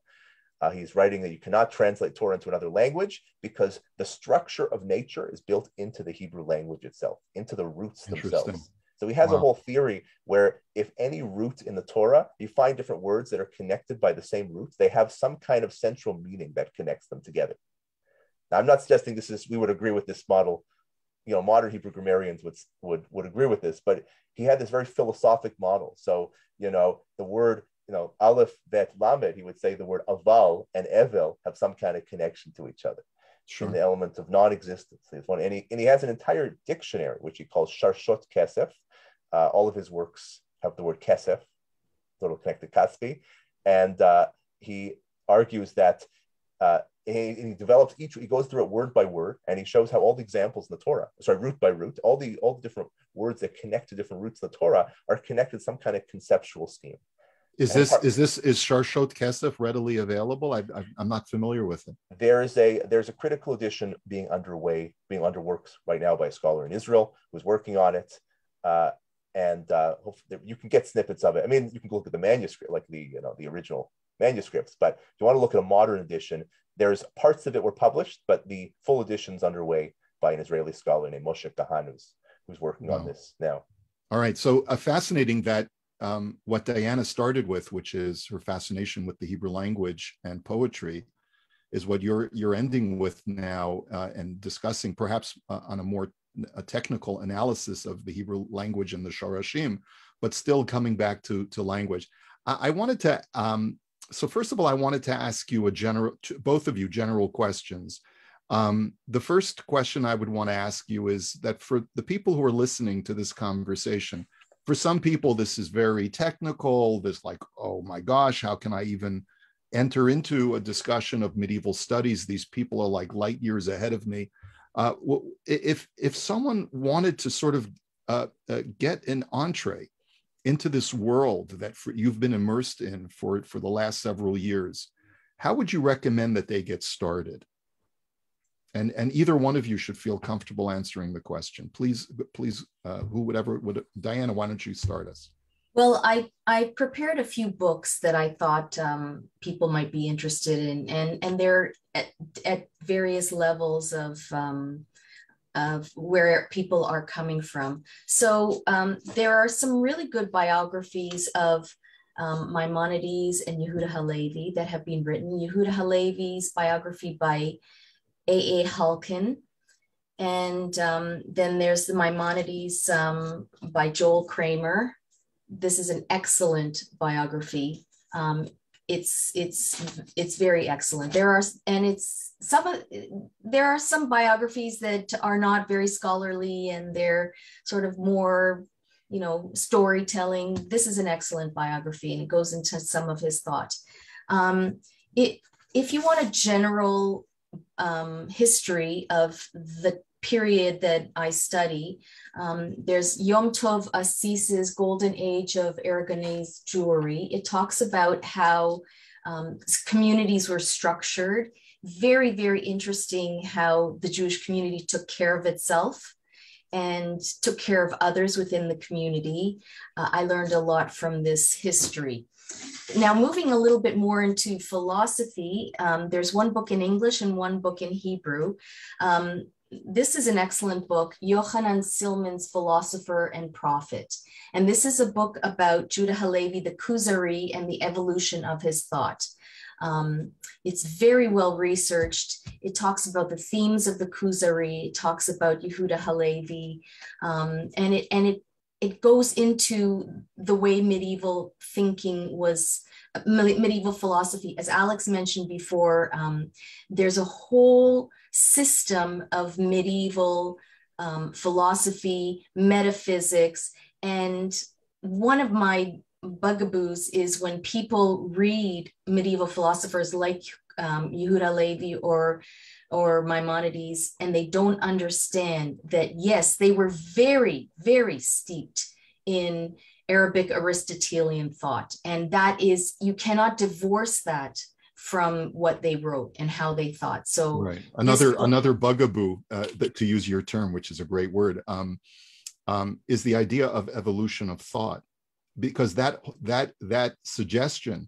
Speaker 3: Uh, he's writing that you cannot translate Torah into another language because the structure of nature is built into the Hebrew language itself, into the roots themselves. So he has wow. a whole theory where if any root in the Torah, you find different words that are connected by the same roots, they have some kind of central meaning that connects them together. Now, I'm not suggesting this is we would agree with this model. You know, modern Hebrew grammarians would would would agree with this, but he had this very philosophic model. So, you know, the word you know, Aleph, Bet, Lamed, he would say the word aval and evel have some kind of connection to each other. Sure. In the element of non-existence. One, and, he, and he has an entire dictionary, which he calls Sharshot Kesef. Uh, all of his works have the word Kesef, little connected Kaspi. And uh, he argues that uh, he, he, develops each, he goes through it word by word, and he shows how all the examples in the Torah, sorry, root by root, all the all the different words that connect to different roots in the Torah are connected some kind of conceptual scheme.
Speaker 1: Is this part, is this is Sharshot Kesef readily available? I, am not familiar with it.
Speaker 3: There is a there's a critical edition being underway, being under works right now by a scholar in Israel who's working on it, uh, and uh, you can get snippets of it. I mean, you can look at the manuscript, like the you know the original manuscripts, but if you want to look at a modern edition, there's parts of it were published, but the full edition's underway by an Israeli scholar named Moshe Kahanus, who's working wow. on this now.
Speaker 1: All right, so uh, fascinating that um, what Dianna started with, which is her fascination with the Hebrew language and poetry, is what you're you're ending with now uh, and discussing perhaps uh, on a more a technical analysis of the Hebrew language and the Sharashim, but still coming back to to language. I, I wanted to um, so first of all, I wanted to ask you a general, both of you, general questions. Um, the first question I would want to ask you is that for the people who are listening to this conversation, for some people, this is very technical. This like, oh my gosh, how can I even enter into a discussion of medieval studies? These people are like light years ahead of me. Uh, if if someone wanted to sort of uh, uh, get an entree into this world that for, you've been immersed in for for the last several years, how would you recommend that they get started? and and either one of you should feel comfortable answering the question please please uh, who would ever would dianna why don't you start us
Speaker 2: well i i prepared a few books that i thought um, people might be interested in and and they're at, at various levels of um, of where people are coming from so um, there are some really good biographies of um, Maimonides and Yehuda Halevi that have been written. Yehuda Halevi's biography by A.A. Halkin. And um, then there's the Maimonides um, by Joel Kraemer. This is an excellent biography. Um, it's it's it's very excellent. There are and it's some of there are some biographies that are not very scholarly and they're sort of more you know storytelling. This is an excellent biography and it goes into some of his thought. Um, it if you want a general um, history of the period that I study. Um, there's Yom Tov Assis's Golden Age of Aragonese Jewry. It talks about how um, communities were structured. Very, very interesting how the Jewish community took care of itself and took care of others within the community. Uh, I learned a lot from this history. Now, moving a little bit more into philosophy, um, there's one book in English and one book in Hebrew. Um, this is an excellent book, Yochanan Silman's Philosopher and Prophet. And this is a book about Judah Halevi, the Kuzari, and the evolution of his thought. Um, it's very well researched. It talks about the themes of the Kuzari. It talks about Yehuda Halevi, um, and it and it it goes into the way medieval thinking was medieval philosophy. As Alex mentioned before, um, there's a whole system of medieval um, philosophy, metaphysics, and one of my bugaboos is when people read medieval philosophers like um, Yehuda Levi or or Maimonides, and they don't understand that yes, they were very, very steeped in Arabic Aristotelian thought, and that is you cannot divorce that from what they wrote and how they thought. So
Speaker 1: right, another this, another bugaboo uh, that, to use your term, which is a great word, um, um, is the idea of evolution of thought because that that that suggestion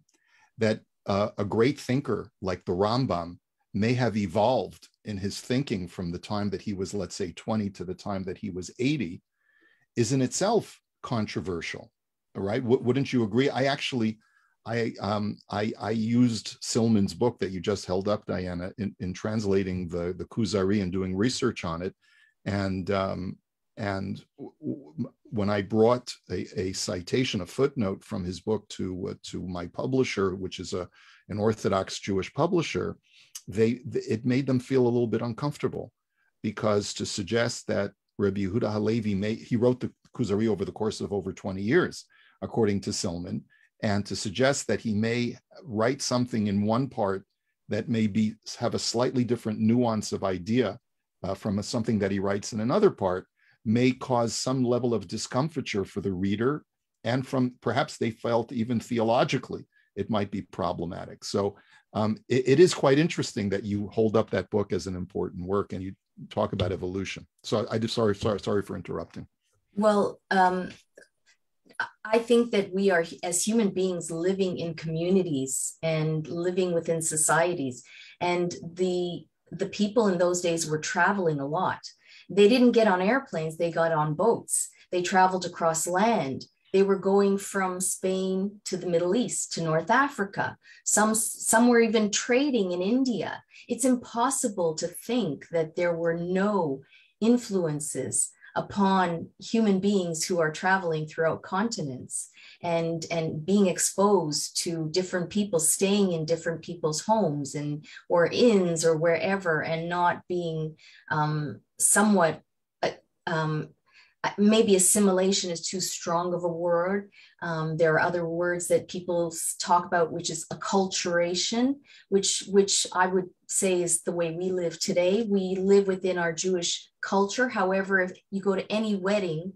Speaker 1: that uh, a great thinker like the Rambam may have evolved in his thinking from the time that he was, let's say, 20 to the time that he was 80, is in itself controversial. Right? W- wouldn't you agree? I actually, I, um, I, I used Silman's book that you just held up, Dianna, in, in translating the the Kuzari and doing research on it, and um, and when I brought a, a, citation, a footnote from his book to uh, to my publisher, which is a an Orthodox Jewish publisher, they it made them feel a little bit uncomfortable because to suggest that Rabbi Yehuda Halevi may he wrote the Kuzari over the course of over 20 years, according to Silman, and to suggest that he may write something in one part that may be have a slightly different nuance of idea uh, from a, something that he writes in another part may cause some level of discomfiture for the reader and from perhaps they felt even theologically it might be problematic. So um, it, it is quite interesting that you hold up that book as an important work and you talk about evolution. So i just sorry sorry sorry for interrupting.
Speaker 2: Well um, i think that we are as human beings living in communities and living within societies and the the people in those days were traveling a lot they didn't get on airplanes, they got on boats. They traveled across land. They were going from Spain to the Middle East to North Africa. Some, some were even trading in India. It's impossible to think that there were no influences upon human beings who are traveling throughout continents and and being exposed to different people staying in different people's homes and or inns or wherever and not being um, somewhat uh, um, uh, maybe assimilation is too strong of a word. Um, there are other words that people talk about, which is acculturation, which which I would say is the way we live today. We live within our Jewish culture. However, if you go to any wedding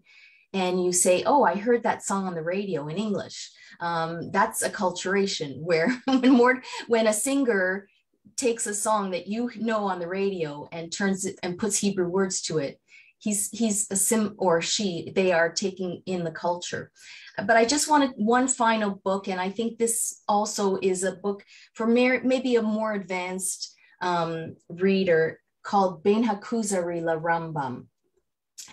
Speaker 2: and you say, "Oh, I heard that song on the radio in English," um, that's acculturation. Where when more when a singer takes a song that you know on the radio and turns it and puts Hebrew words to it, he's he's a sim or she they are taking in the culture. But I just wanted one final book, and I think this also is a book for maybe a more advanced um, reader called Ben Hakuzari La Rambam,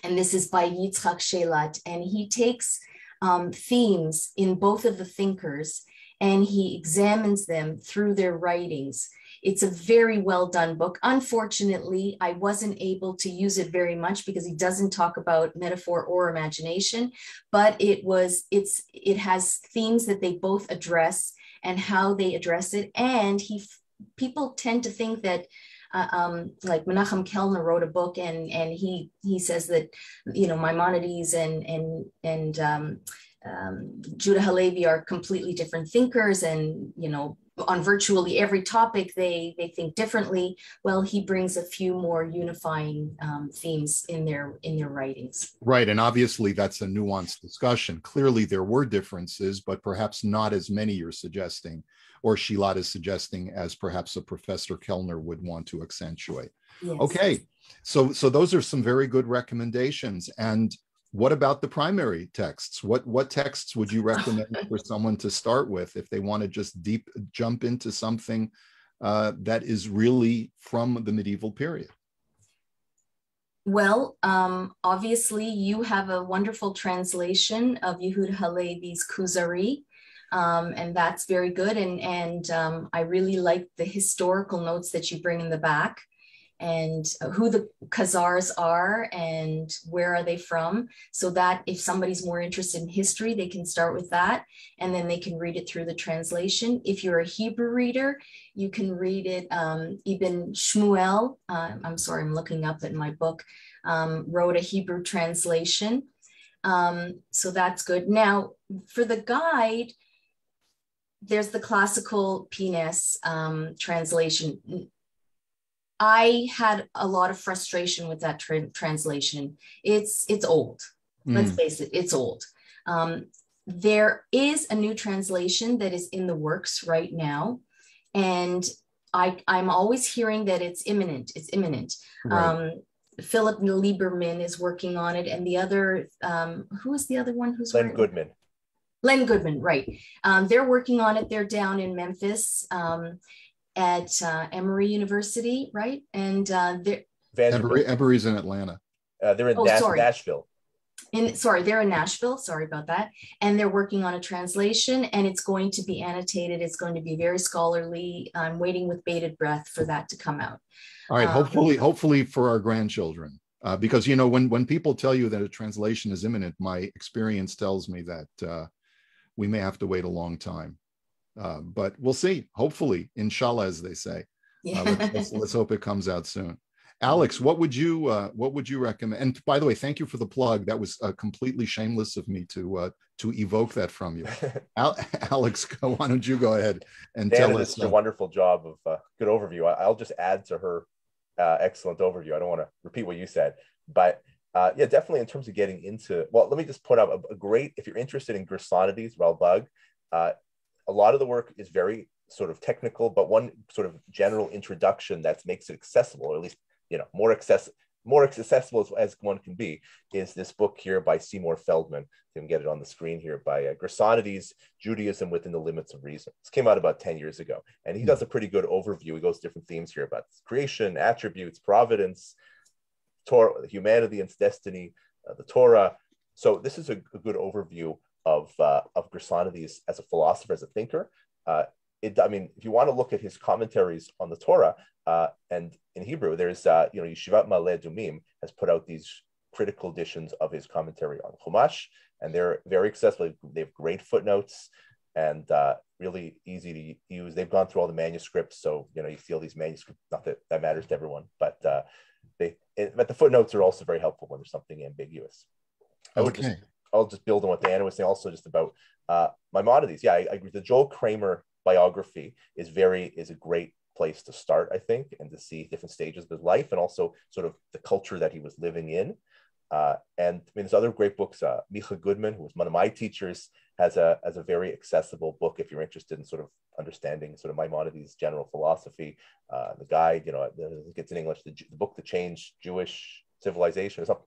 Speaker 2: and this is by Yitzchak Shilat, and he takes um, themes in both of the thinkers and he examines them through their writings it's a very well done book. Unfortunately, I wasn't able to use it very much because he doesn't talk about metaphor or imagination, but it was it's it has themes that they both address and how they address it. And he people tend to think that uh, um, like Menachem Kellner wrote a book and and he he says that you know Maimonides and and and um, um, Judah Halevi are completely different thinkers and you know on virtually every topic they they think differently. Well he brings a few more unifying um, themes in their in their writings.
Speaker 1: Right and obviously that's a nuanced discussion. Clearly there were differences but perhaps not as many you're suggesting or Shilat is suggesting as perhaps a professor kellner would want to accentuate. Yes. okay so so those are some very good recommendations. And what about the primary texts? What what texts would you recommend for someone to start with if they want to just deep jump into something uh, that is really from the medieval period?
Speaker 2: Well um, obviously you have a wonderful translation of Yehuda Halevi's Kuzari um, and that's very good and and um, I really like the historical notes that you bring in the back and who the Khazars are and where are they from. So that if somebody's more interested in history, they can start with that and then they can read it through the translation. If you're a Hebrew reader, you can read it. Um, Ibn Shmuel, uh, I'm sorry, I'm looking up in my book, um, wrote a Hebrew translation. Um, so that's good. Now, for the guide, there's the classical Pines um, translation I had a lot of frustration with that tra- translation. It's it's old. Mm. Let's face it, it's old. Um, there is a new translation that is in the works right now, and I I'm always hearing that it's imminent. It's imminent. Right. Um, Phillip Lieberman is working on it, and the other um, who is the other one who's
Speaker 3: Lenn Goodman.
Speaker 2: Lenn Goodman, right? Um, they're working on it. They're down in Memphis. Um, at uh, Emory University, right? And uh, they're
Speaker 1: Emory, Emory's in Atlanta.
Speaker 3: Uh, they're in oh, Nash- Nashville.
Speaker 2: In, sorry, they're in Nashville. Sorry about that. And they're working on a translation, and it's going to be annotated. It's going to be very scholarly. I'm waiting with bated breath for that to come out.
Speaker 1: All right. Um, hopefully, hopefully for our grandchildren, uh, because you know when when people tell you that a translation is imminent, my experience tells me that uh, we may have to wait a long time. Uh, but we'll see. Hopefully, inshallah, as they say. Yeah. Uh, let's, let's, let's, hope it comes out soon. Alex, what would you uh, what would you recommend? And by the way, thank you for the plug. That was uh, completely shameless of me to uh, to evoke that from you. Al- Alex, why don't you go ahead and
Speaker 3: Dan
Speaker 1: tell
Speaker 3: us? Did a wonderful job of uh, good overview. I, will just add to her uh, excellent overview. I don't want to repeat what you said, but uh, yeah, definitely in terms of getting into. Well, let me just put out a, a great. If you're interested in Gersonides, Ralbag, uh, a lot of the work is very sort of technical, but one sort of general introduction that makes it accessible, or at least you know more accessible more accessible as, as, one can be is this book here by Seymour Feldman. You can get it on the screen here by uh, Gersonides, Judaism Within the Limits of Reason. This came out about 10 years ago. And he does a pretty good overview. He goes different themes here about creation, attributes, providence, Torah, humanity and its destiny, uh, the Torah. So this is a, a good overview of uh, of Gersonides as a philosopher, as a thinker. Uh, it, I mean, if you want to look at his commentaries on the Torah uh, and in Hebrew, there's uh, you know Yeshivat Ma'ale Adumim has put out these critical editions of his commentary on Chumash, and they're very accessible. They have great footnotes and uh, really easy to use. They've gone through all the manuscripts, so you know you feel these manuscripts. Not that that matters to everyone, but uh, they but the footnotes are also very helpful when there's something ambiguous. I would okay. just I'll just build on what Dianna was saying also just about uh, Maimonides. Yeah, I, I agree. The Joel Kraemer biography is very is a great place to start, I think, and to see different stages of his life and also sort of the culture that he was living in. Uh, and I mean, there's other great books. Uh, Micha Goodman, who was one of my teachers, has a has a very accessible book if you're interested in sort of understanding sort of Maimonides' general philosophy. Uh, the guide, you know, it's in English, the, the book to change Jewish civilization or something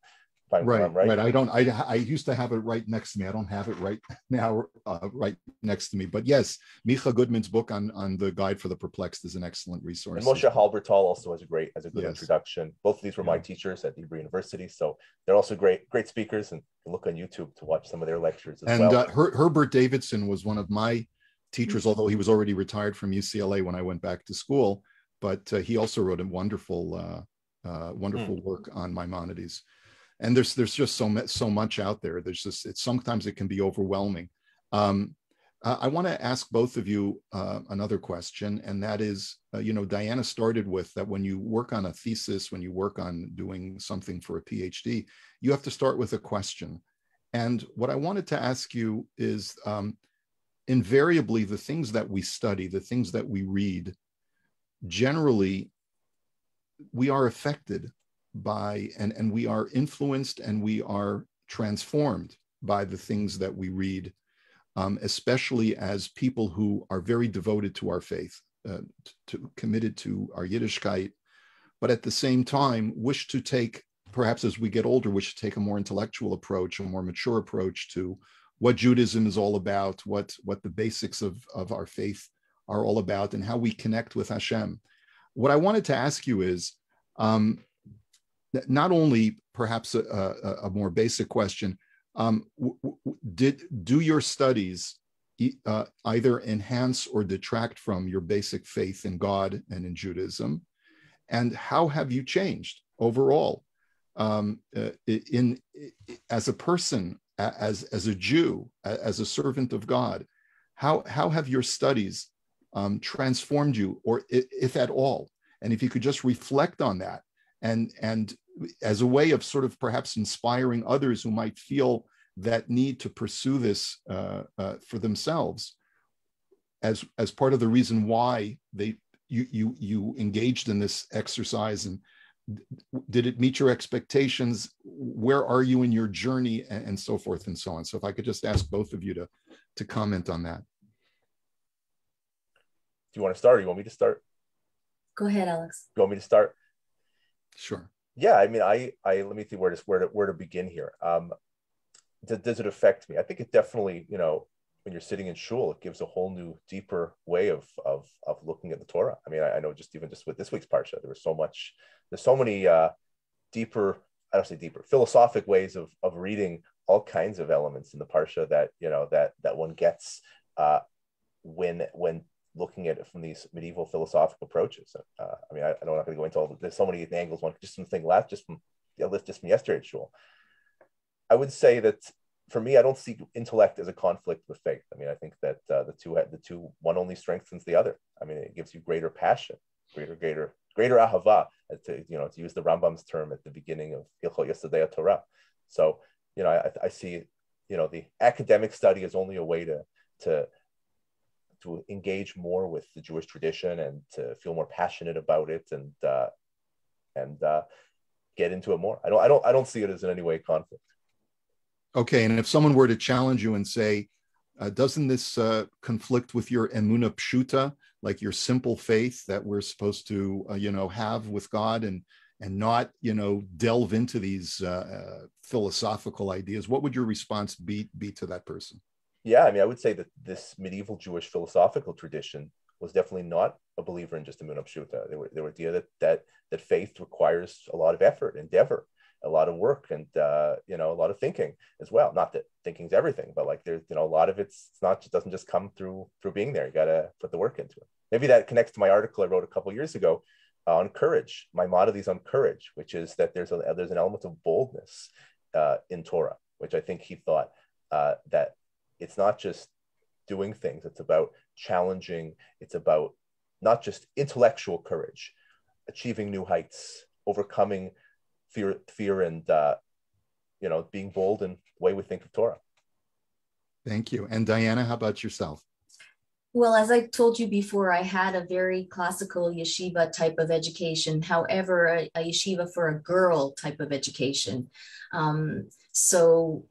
Speaker 1: right, right, right. I don't. I I used to have it right next to me. I don't have it right now, uh, right next to me. But yes, Micha Goodman's book on on the guide for the perplexed is an excellent resource.
Speaker 3: And Moshe Halbertal also has a great as a good yes. introduction. Both of these were yeah. my teachers at Hebrew University, so they're also great great speakers. And look on YouTube to watch some of their lectures as
Speaker 1: and,
Speaker 3: well.
Speaker 1: uh, Her- Herbert Davidson was one of my teachers, although he was already retired from UCLA when I went back to school. But uh, he also wrote a wonderful, uh, uh, wonderful mm. work on Maimonides and there's there's just so much so much out there. There's just it's sometimes it can be overwhelming. Um, i want to ask both of you uh, another question and that is uh, you know dianna started with that when you work on a thesis when you work on doing something for a phd you have to start with a question. And what i wanted to ask you is um, invariably the things that we study, the things that we read, generally we are affected by and, and we are influenced and we are transformed by the things that we read, um, especially as people who are very devoted to our faith, uh, to, committed to our Yiddishkeit, but at the same time wish to take, perhaps as we get older, wish to take a more intellectual approach, a more mature approach to what Judaism is all about, what, what the basics of, of our faith are all about, and how we connect with Hashem. What I wanted to ask you is, um, not only perhaps a, a, a more basic question, um, did do your studies uh, either enhance or detract from your basic faith in God and in Judaism? And how have you changed overall um, uh, in, in as a person, as as a Jew, as a servant of God? How how have your studies um, transformed you, or if at all? And if you could just reflect on that and and as a way of sort of perhaps inspiring others who might feel that need to pursue this uh, uh, for themselves as as part of the reason why they you you you engaged in this exercise and did it meet your expectations? Where are you in your journey? And, and so forth and so on. So if i could just ask both of you to to comment on that.
Speaker 3: Do you want to start or you want me to start?
Speaker 2: Go ahead alex.
Speaker 3: You want me to start
Speaker 1: sure
Speaker 3: yeah, I mean, I, I let me think where to where to where to begin here. Um, does, it affect me? I think it definitely, you know, when you're sitting in shul, it gives a whole new, deeper way of of of looking at the Torah. I mean, I, I know just even just with this week's parsha, there was so much, there's so many uh, deeper, I don't say deeper, philosophic ways of of reading all kinds of elements in the parsha that you know that that one gets uh, when when looking at it from these medieval philosophical approaches. Uh, I mean, I, I know I'm not going to go into all. There's so many angles. One just something left just from the list just from yesterday shul. I would say that for me, I don't see intellect as a conflict with faith. I mean, I think that uh, the two the two one only strengthens the other. I mean, it gives you greater passion, greater greater greater ahava, to you know to use the Rambam's term at the beginning of Hilchot Yesodei Torah. So you know, I, I see you know the academic study is only a way to to to engage more with the Jewish tradition and to feel more passionate about it and uh, and uh, get into it more. I don't I don't I don't see it as in any way conflict.
Speaker 1: Okay, and if someone were to challenge you and say, uh, doesn't this uh, conflict with your emuna pshuta, like your simple faith that we're supposed to uh, you know have with God and and not you know delve into these uh, philosophical ideas? What would your response be be to that person?
Speaker 3: Yeah, I mean, I would say that this medieval Jewish philosophical tradition was definitely not a believer in just emuna pshuta. They were they were the idea that that that faith requires a lot of effort, endeavor, a lot of work, and uh, you know a lot of thinking as well. Not that thinking's everything, but like there's you know a lot of it's, it's not just doesn't just come through through being there. You got to put the work into it. Maybe that connects to my article I wrote a couple years ago uh, on courage. My motto is on courage, which is that there's a there's an element of boldness uh, in Torah, which I think he thought uh, that it's not just doing things. It's about challenging. It's about not just intellectual courage achieving new heights overcoming fear fear and uh, you know being bold in the way we think of torah.
Speaker 1: Thank you. And dianna how about yourself
Speaker 2: well, as I told you before, I had a very classical yeshiva type of education. However, a, a yeshiva for a girl type of education. Um, so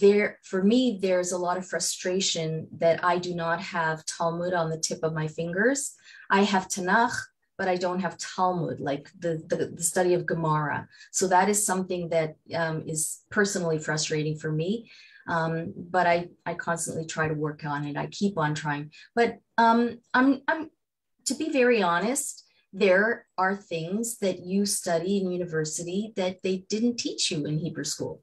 Speaker 2: there, for me, there's a lot of frustration that I do not have Talmud on the tip of my fingers. I have Tanakh, but I don't have Talmud, like the, the, the study of Gemara. So that is something that um, is personally frustrating for me. Um, but I, I constantly try to work on it. I keep on trying. But um, I'm, I'm, to be very honest, there are things that you study in university that they didn't teach you in Hebrew school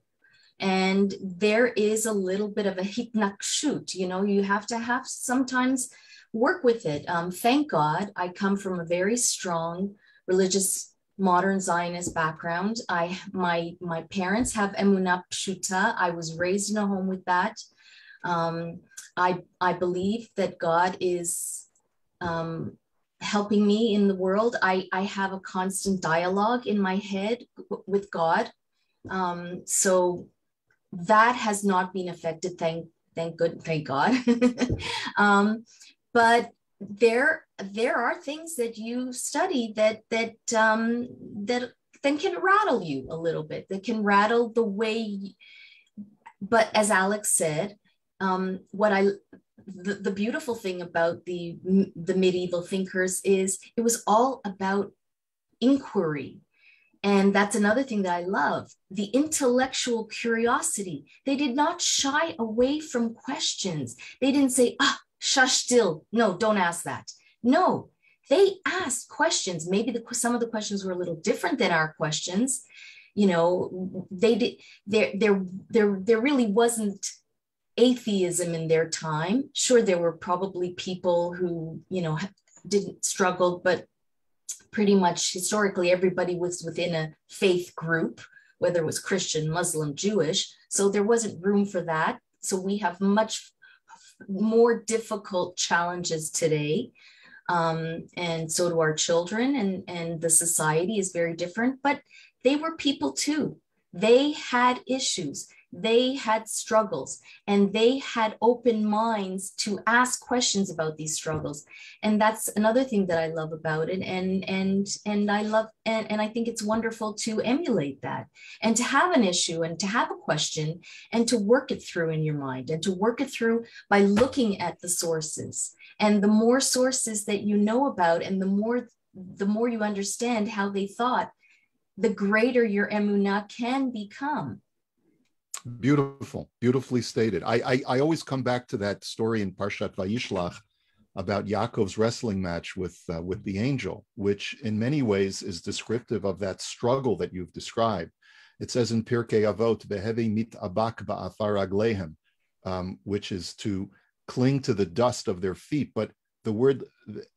Speaker 2: and there is a little bit of a hitnagshut you know you have to have sometimes work with it um, thank god i come from a very strong religious modern zionist background. I my my parents have emunah pshuta. I was raised in a home with that. Um, i i believe that god is um, helping me in the world. I i have a constant dialogue in my head with god. Um, so that has not been affected thank Thank good, thank God. um, but there there are things that you study that that um, that then can rattle you a little bit. That can rattle the way. But as Alex said, um, what I the, the beautiful thing about the the medieval thinkers is it was all about inquiry and that's another thing that I love the intellectual curiosity. They did not shy away from questions. They didn't say, ah, shush still. No, don't ask that. No, they asked questions. Maybe the, some of the questions were a little different than our questions. You know, they did, there, there, there, there really wasn't atheism in their time. Sure, there were probably people who, you know, didn't struggle, but pretty much historically everybody was within a faith group, whether it was Christian, Muslim, Jewish. So there wasn't room for that. So we have much more difficult challenges today. Um, and so do our children, and, and the society is very different. But they were people too. They had issues they had struggles and they had open minds to ask questions about these struggles and that's another thing that i love about it and and and i love and, and i think it's wonderful to emulate that and to have an issue and to have a question and to work it through in your mind and to work it through by looking at the sources and the more sources that you know about and the more the more you understand how they thought the greater your emunah can become
Speaker 1: Beautiful, beautifully stated. I, I, I always come back to that story in Parshat Vayishlach about Yaakov's wrestling match with uh, with the angel, which in many ways is descriptive of that struggle that you've described. It says in Pirkei Avot, "Vehevi mit abak ba'afar um, which is to cling to the dust of their feet. But the word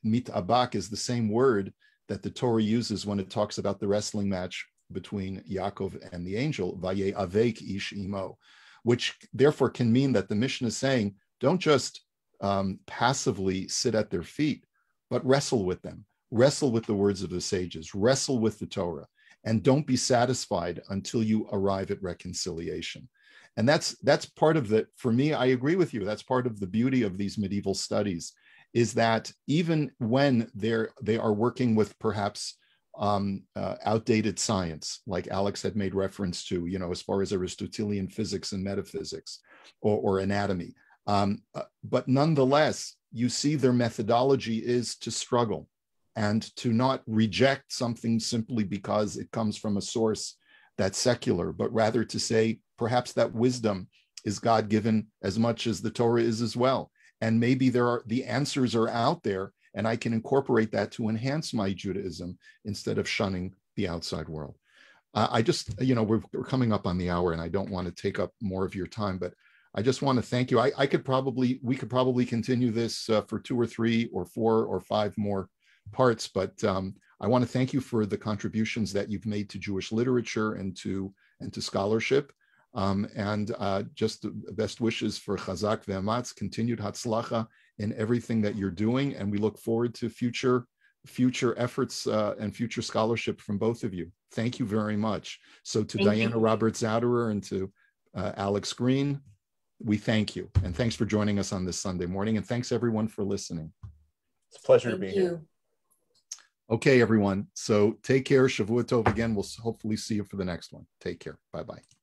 Speaker 1: mit abak is the same word that the Torah uses when it talks about the wrestling match between Yaakov and the angel, Vaye Avek Ish Imo, which therefore can mean that the Mishnah is saying, don't just um, passively sit at their feet, but wrestle with them, wrestle with the words of the sages, wrestle with the Torah, and don't be satisfied until you arrive at reconciliation. And that's that's part of the. For me, I agree with you. That's part of the beauty of these medieval studies, is that even when they're they are working with perhaps um, uh, outdated science, like Alex had made reference to, you know, as far as Aristotelian physics and metaphysics or, or anatomy. Um, uh, but nonetheless, you see their methodology is to struggle and to not reject something simply because it comes from a source that's secular, but rather to say perhaps that wisdom is God given as much as the Torah is as well. And maybe there are the answers are out there and I can incorporate that to enhance my Judaism instead of shunning the outside world. Uh, I just, you know, we're, we're, coming up on the hour and I don't want to take up more of your time, but I just want to thank you. I, I could probably, we could probably continue this uh, for two or three or four or five more parts, but um, I want to thank you for the contributions that you've made to Jewish literature and to, and to scholarship. Um, and uh, just the best wishes for Chazak Ve'amatz, continued Hatzlacha in everything that you're doing. And we look forward to future future efforts uh, and future scholarship from both of you. Thank you very much. So to thank Dianna Roberts Zauderer and to uh, Alex Green, we thank you. And thanks for joining us on this Sunday morning. And thanks everyone for listening.
Speaker 3: It's a pleasure thank to be you. here.
Speaker 1: Okay, everyone. So take care. Shavua Tov again. We'll hopefully see you for the next one. Take care. Bye bye.